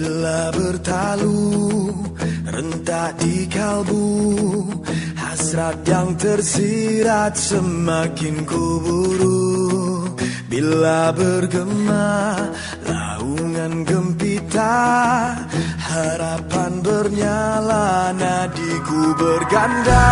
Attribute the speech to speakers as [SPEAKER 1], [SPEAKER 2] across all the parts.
[SPEAKER 1] Bila bertalu rentak di kalbu Hasrat yang tersirat semakin kuburu. Bila bergema laungan gempita Harapan bernyala nadiku berganda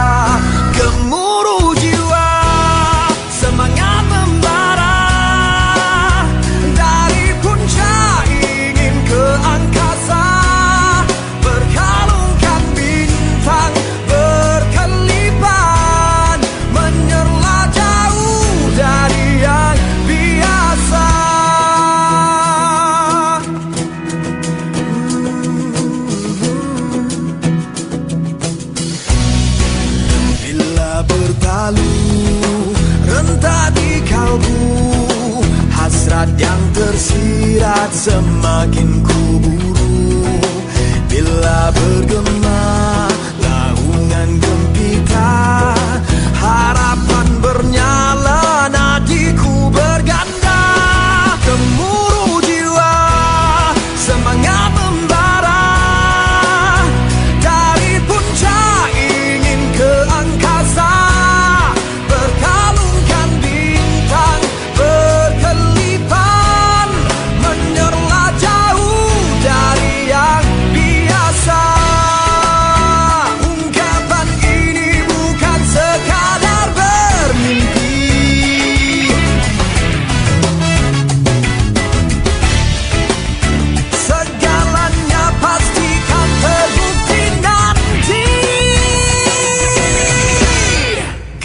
[SPEAKER 1] Yang tersirat semakin kuburu Bila bergema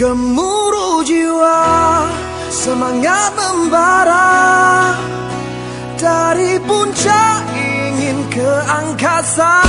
[SPEAKER 1] Gemuruh jiwa Semangat membara. Dari puncak ingin ke angkasa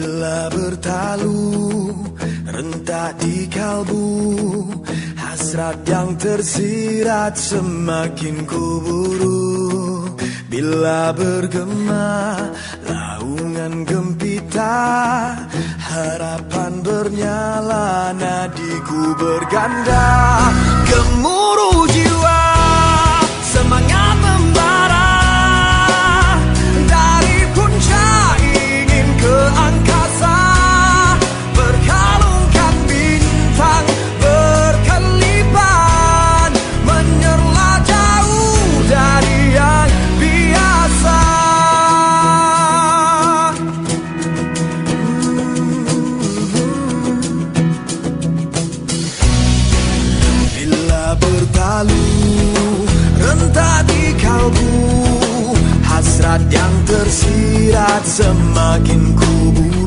[SPEAKER 1] Bila bertalu rentak di kalbu Hasrat yang tersirat semakin kuburu. Bila bergema laungan gempita Harapan bernyala nadiku berganda. Gemuruh semakin kuburu Bila bergema